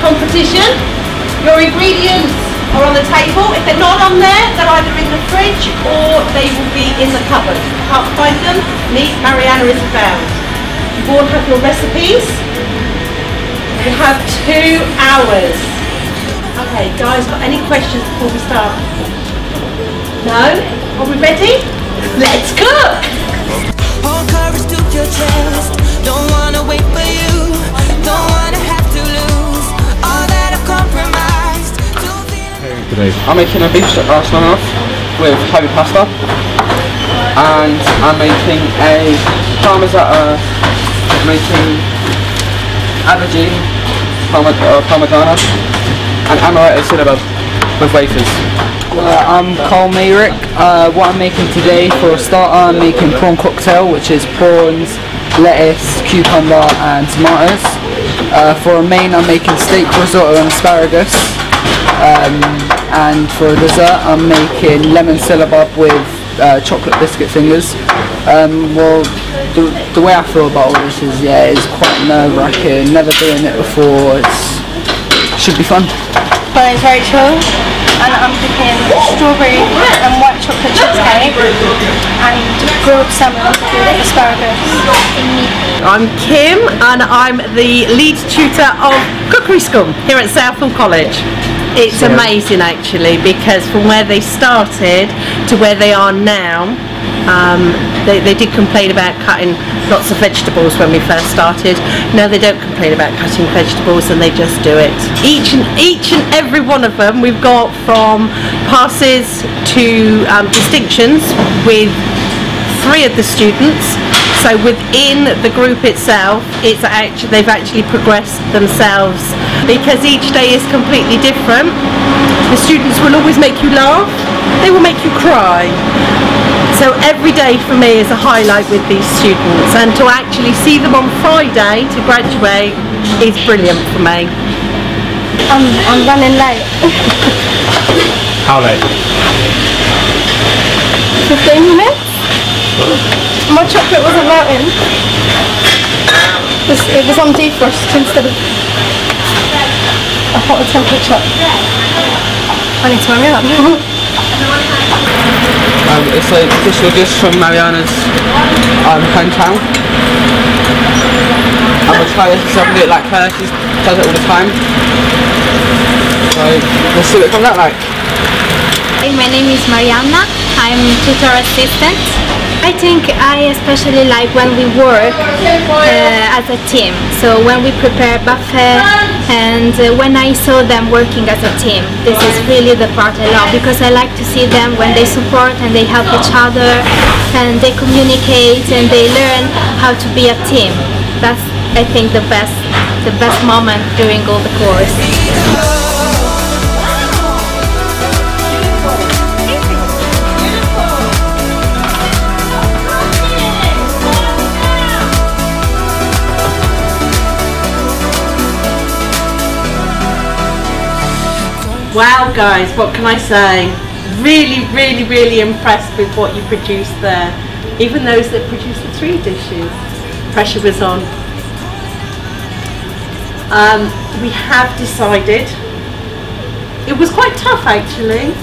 competition. Your ingredients are on the table. If they're not on there, they're either in the fridge or they will be in the cupboard. If you can't find them, meet Mariana is found. You all have your recipes. You have two hours. Okay, guys, got any questions before we start? No? Are we ready? Today. I'm making a beef stroganoff with heavy pasta and I'm making a parmesan, uh, making aubergine parma, uh, parmigiana and amaretto cinnamon with wafers. Uh, I'm Carl Mayrick. Uh, what I'm making today for a starter, I'm making prawn cocktail, which is prawns, lettuce, cucumber, and tomatoes. Uh, for a main, I'm making steak risotto and asparagus. Um, and for dessert, I'm making lemon syllabub with uh, chocolate biscuit fingers. Um, well, the, the way I feel about all this is, yeah, it's quite nerve-wracking. Never doing it before. It's should be fun. My name's Rachel and I'm cooking strawberry and white chocolate cheesecake and grilled salmon with asparagus. I'm Kim and I'm the lead tutor of Cookery School here at Southall College. It's amazing actually because from where they started to where they are now, um, they, they did complain about cutting lots of vegetables when we first started. Now they don't complain about cutting vegetables and they just do it. Each and each and every one of them we've got from passes to um, distinctions with three of the students. So within the group itself, it's actually they've actually progressed themselves because each day is completely different. The students will always make you laugh. They will make you cry. So every day for me is a highlight with these students, and to actually see them on Friday to graduate is brilliant for me. I'm, I'm running late. How late? 15 minutes? My chocolate wasn't melting. It was, was on defrost instead of a hotter temperature. I need to warm it up. Um, it's a traditional dish from Mariana's um, hometown. I'm gonna try this because I do it like her, she does it all the time. So, let's see what it comes out like. Hi, my name is Mariana. I'm tutor assistant. I think I especially like when we work uh, as a team. So when we prepare buffet and uh, when I saw them working as a team, this is really the part I love because I like to see them when they support and they help each other and they communicate and they learn how to be a team. That's I think the best the best moment during all the course. Wow, guys, what can I say? Really, really, really impressed with what you produced there. Even those that produced the three dishes, pressure was on. Um, we have decided. It was quite tough actually.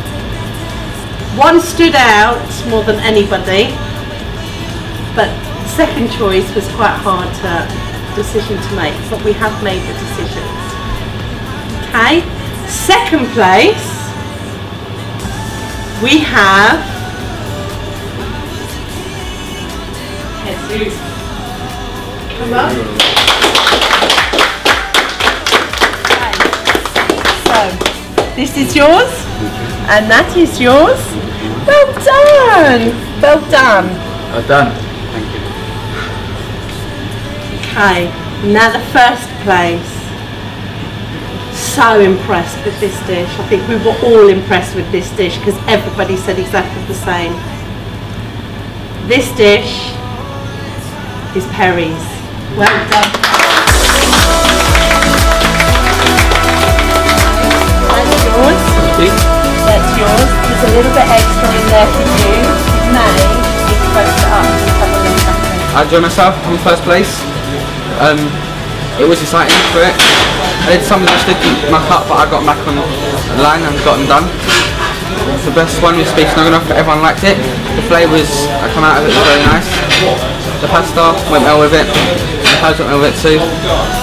One stood out more than anybody, but second choice was quite hard to decision to make, but we have made the decisions. Okay. Second place, we have Jesus. Come. So, this is yours, and that is yours. Well done. Well done. Uh, done. Thank you. Okay, now the first place. So impressed with this dish. I think we were all impressed with this dish because everybody said exactly the same. This dish is Perry's. Well done. That's yours. That's yours. There's a little bit extra in there for you. May you post it up and have a look at it. I enjoyed myself in first place. Um, it was exciting for it. I did some of the didn't muck up, but I got back on line and got them done. The best one was Space but everyone liked it. The flavours that come out of it was very nice. The pasta went well with it. The pasta went well with it too.